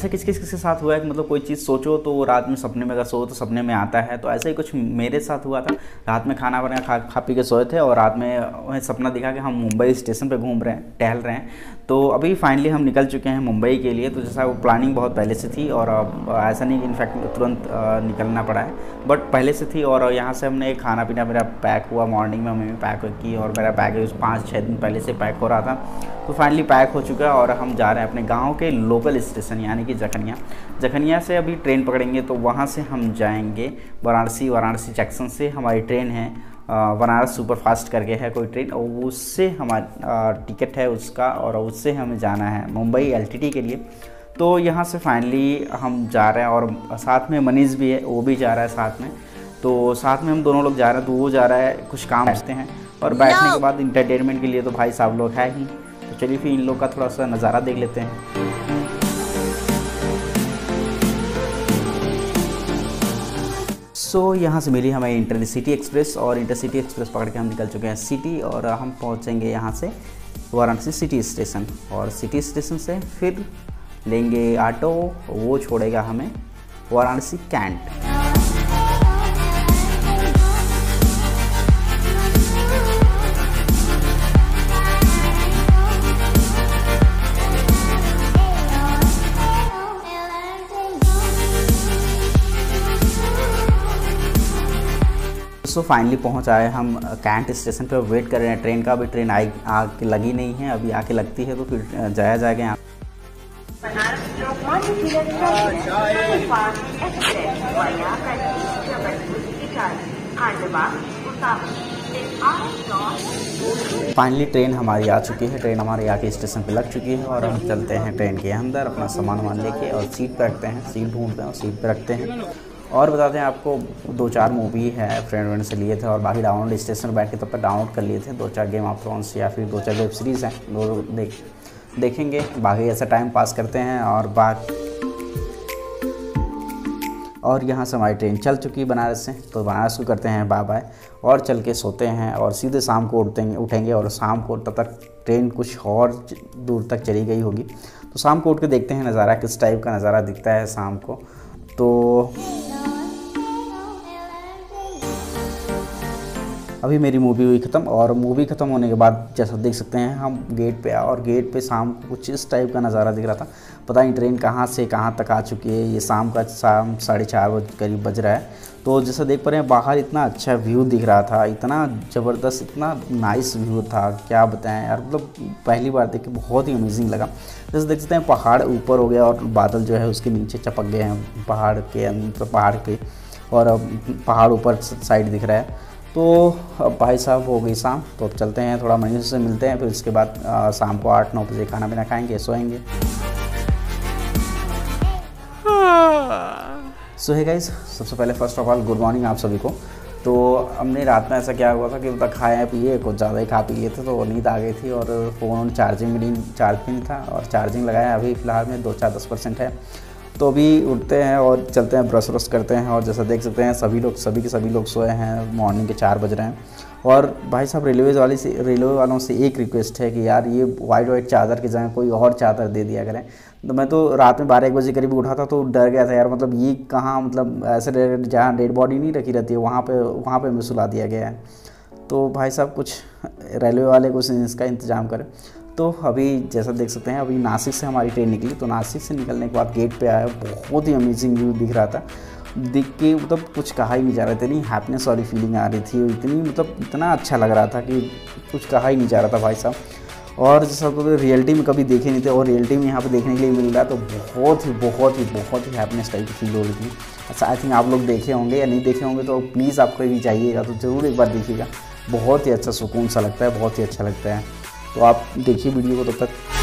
अच्छा किस किस किसके साथ हुआ है कि मतलब कोई चीज़ सोचो तो वो रात में सपने में अगर सो तो सपने में आता है? तो ऐसा ही कुछ मेरे साथ हुआ था। रात में खाना बना खा खा पी के सोए थे और रात में उन्हें सपना दिखा कि हम मुंबई स्टेशन पे घूम रहे हैं, टहल रहे हैं। तो अभी फाइनली हम निकल चुके हैं मुंबई के लिए। तो जैसा वो प्लानिंग बहुत पहले से थी और ऐसा नहीं कि इनफैक्ट तुरंत निकलना पड़ा है। बट पहले से थी और यहाँ से हमने खाना पीना मेरा पैक हुआ। मॉर्निंग में मम्मी पैक की और मेरा पैक पाँच छः दिन पहले से पैक हो रहा था। तो फाइनली पैक हो चुका है और हम जा रहे हैं अपने गाँव के लोकल स्टेशन यानी कि जखनिया। जखनिया से अभी ट्रेन पकड़ेंगे तो वहाँ से हम जाएँगे। वाराणसी वाराणसी जंक्शन से हमारी ट्रेन है। बनारस सुपर फास्ट करके है कोई ट्रेन और उससे हमारा टिकट है उसका और उससे हमें जाना है मुंबई एलटीटी के लिए। तो यहाँ से फाइनली हम जा रहे हैं और साथ में मनीष भी है वो भी जा रहा है साथ में। तो साथ में हम दोनों लोग जा रहे हैं तो वो जा रहा है कुछ काम करते हैं। और बैठने के बाद इंटरटेनमेंट के लिए तो भाई साहब लोग है ही। तो चलिए फिर इन लोग का थोड़ा सा नज़ारा देख लेते हैं। सो so, यहाँ से मिली हमें इंटर सिटी एक्सप्रेस और इंटर सिटी एक्सप्रेस पकड़ के हम निकल चुके हैं सिटी और हम पहुँचेंगे यहाँ से वाराणसी सिटी स्टेशन और सिटी स्टेशन से फिर लेंगे ऑटो वो छोड़ेगा हमें वाराणसी कैंट। सो फाइनली पहुँच आए हम कैंट स्टेशन पे। वेट कर रहे हैं, ट्रेन का अभी ट्रेन आई, आके लगी नहीं है, अभी आके लगती है तो फिर जाया जाएगा यहाँ। फाइनली ट्रेन हमारी आ चुकी है, ट्रेन हमारे आके स्टेशन पे लग चुकी है और हम चलते हैं ट्रेन के अंदर, अपना सामान वामान लेके और सीट पर रखते हैं, सीट ढूंढते हैं और सीट पर रखते हैं। और बताते हैं आपको दो चार मूवी है फ्रेंड व्रेंड से लिए थे और बाकी डाउनलोड स्टेशन पर बैठ के तब तक डाउनलोड कर लिए थे, दो चार गेम ऑफ़ थ्रोन्स या फिर दो चार वेब सीरीज़ हैं, वो देख, देखेंगे। बाकी ऐसा टाइम पास करते हैं और बात और यहाँ से हमारी ट्रेन चल चुकी है बनारस से तो बनारस को करते हैं बाय बाय और चल के सोते हैं और सीधे शाम को उठते उठेंगे और शाम को तब तक ट्रेन कुछ और दूर तक चली गई होगी। तो शाम को उठ के देखते हैं नज़ारा, किस टाइप का नज़ारा दिखता है शाम को। तो अभी मेरी मूवी हुई ख़त्म और मूवी ख़त्म होने के बाद जैसा देख सकते हैं, हम गेट पे आए और गेट पे शाम को कुछ इस टाइप का नज़ारा दिख रहा था, पता नहीं ट्रेन कहाँ से कहाँ तक आ चुकी है, ये शाम का शाम साढ़े चार बजे, करीब बज रहा है। तो जैसा देख पा रहे हैं, बाहर इतना अच्छा व्यू दिख रहा था, इतना ज़बरदस्त, इतना नाइस व्यू था, क्या बताएँ यार मतलब पहली बार देख के बहुत ही अमेजिंग लगा। जैसे देख सकते हैं, पहाड़ ऊपर हो गया और बादल जो है उसके नीचे चपक गए हैं, पहाड़ के अंदर, पहाड़ पे और पहाड़ ऊपर साइड दिख रहा है। तो अब भाई साहब हो गई शाम तो अब चलते हैं, थोड़ा मनीष से मिलते हैं, फिर उसके बाद शाम को आठ, नौ बजे खाना पीना खाएँगे, सोएँगे। सो है गाइस सबसे पहले first of all good morning आप सभी को। तो हमने रात में ऐसा क्या हुआ था कि मतलब खाए पिए, कुछ ज़्यादा ही खा पी लिए थे तो नींद आ गई थी और फ़ोन चार्जिंग भी नहीं चार्ज भी नहीं था और चार्जिंग लगाया अभी फ़िलहाल में दो चार दस परसेंट है। तो अभी उठते हैं और चलते हैं ब्रश व्रश करते हैं और जैसा देख सकते हैं, सभी लोग, सभी के सभी लोग सोए हैं मॉर्निंग के चार बज रहे हैं। और भाई साहब रेलवेज वाले से रेलवे वालों से एक रिक्वेस्ट है कि यार ये वाइट वाइट चादर की जगह कोई और चादर दे दिया करें। तो मैं तो रात में बारह एक बजे करीब उठा था तो डर गया था यार मतलब ये कहाँ मतलब ऐसे जहाँ डेड बॉडी नहीं रखी रहती है, वहाँ पर वहाँ पर हमें सुला दिया गया है। तो भाई साहब, कुछ रेलवे वाले कुछ इसका इंतज़ाम करें। तो अभी जैसा देख सकते हैं, अभी नासिक से हमारी ट्रेन निकली। तो नासिक से निकलने के बाद गेट पे आया, बहुत ही अमेजिंग व्यू दिख रहा था। दिख के मतलब कुछ कहा ही नहीं जा रहा था, इतनी हैप्पीनेस वाली फीलिंग आ रही थी इतनी मतलब इतना अच्छा लग रहा था कि कुछ कहा ही नहीं जा रहा था भाई साहब। और जैसा तो रियलिटी में कभी देखे नहीं थे, और रियलिटी में यहाँ पे देखने के लिए मिल रहा तो बहुत ही बहुत ही बहुत ही हैप्पीनेस टाइप की फील हो रही थी। अच्छा आई थिंक आप लोग देखे होंगे या नहीं देखे होंगे तो प्लीज़ आप कभी जाइएगा तो ज़रूर एक बार देखिएगा। बहुत ही अच्छा सुकून सा लगता है, बहुत ही अच्छा लगता है। तो आप देखिए वीडियो को तब तक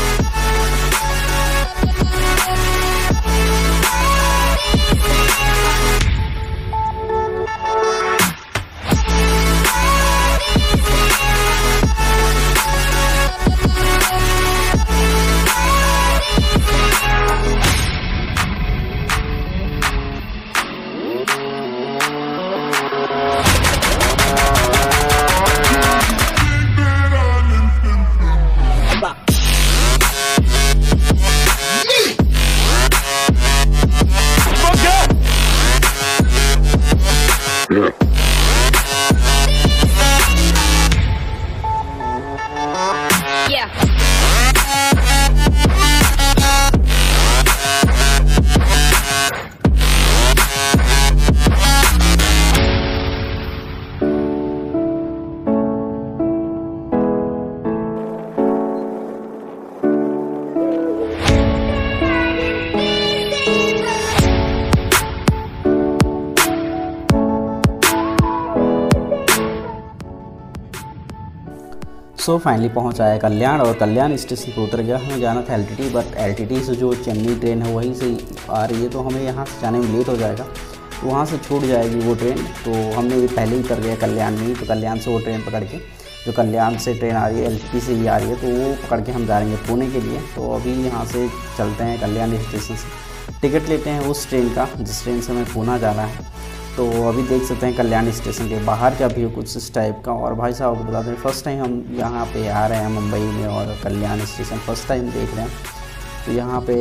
Yeah. सो फाइनली पहुँच आया कल्याण और कल्याण स्टेशन पर उतर गया हमें जाना था एलटीटी बट एलटीटी से जो चेन्नई ट्रेन है वहीं से आ रही है तो हमें यहाँ से जाने में लेट हो जाएगा। तो वहाँ से छूट जाएगी वो ट्रेन तो हमने भी पहले ही उतर गया कल्याण में तो कल्याण से वो ट्रेन पकड़ के, जो कल्याण से ट्रेन आ रही है एलटीटी से ही आ रही है तो वो पकड़ के हम जा रहे हैं पुणे के लिए। तो अभी यहाँ से चलते हैं कल्याण स्टेशन से। टिकट लेते हैं उस ट्रेन का, जिस ट्रेन से हमें पूना जाना है। तो अभी देख सकते हैं कल्याण स्टेशन के बाहर का व्यू कुछ इस टाइप का। और भाई साहब बता दें फ़र्स्ट टाइम हम यहाँ पे आ रहे हैं मुंबई में और कल्याण स्टेशन फ़र्स्ट टाइम देख रहे हैं। तो यहाँ पे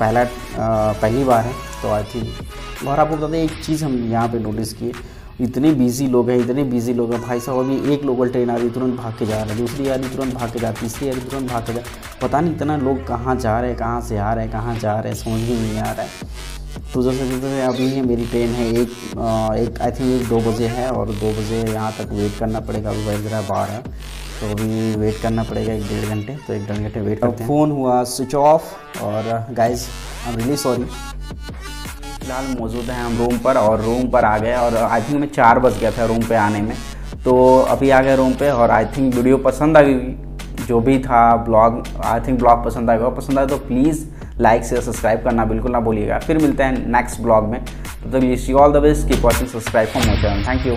पहला आ, पहली बार है तो आई थिंक और आपको बता दें एक चीज़ हम यहाँ पे नोटिस किए इतने बिज़ी लोग हैं इतने बिज़ी लोग हैं। भाई साहब अभी एक लोकल ट्रेन आ रही तुरंत भाग के जा रहे हैं दूसरी आ रही तुरंत भाग के जा तीसरी आ रही तुरंत भाग के जा पता नहीं इतना लोग कहाँ जा रहे हैं कहाँ से आ रहे हैं कहाँ जा रहे हैं समझ में नहीं आ रहा है। तो जैसे जैसे अभी है मेरी ट्रेन है एक एक आई थिंक एक दो बजे है और दो बजे यहाँ तक वेट करना पड़ेगा। अभी बज रहा है। बारह तो अभी वेट करना पड़ेगा एक डेढ़ घंटे। तो एक डेढ़ घंटे वेट करते हैं। फ़ोन हुआ स्विच ऑफ़ और guys I am really sorry फ़िलहाल मौजूद हैं हम रूम पर और रूम पर आ गए और आई थिंक मैं चार बज गया था रूम पर आने में। तो अभी आ गए रूम पे और आई थिंक वीडियो पसंद आ गई। जो भी था ब्लॉग आई थिंक ब्लॉग पसंद आएगा पसंद आए तो प्लीज़ लाइक शेयर सब्सक्राइब करना बिल्कुल ना भूलिएगा। फिर मिलते हैं नेक्स्ट ब्लॉग में। तो see all the best keep watching subscribe for more channel thank you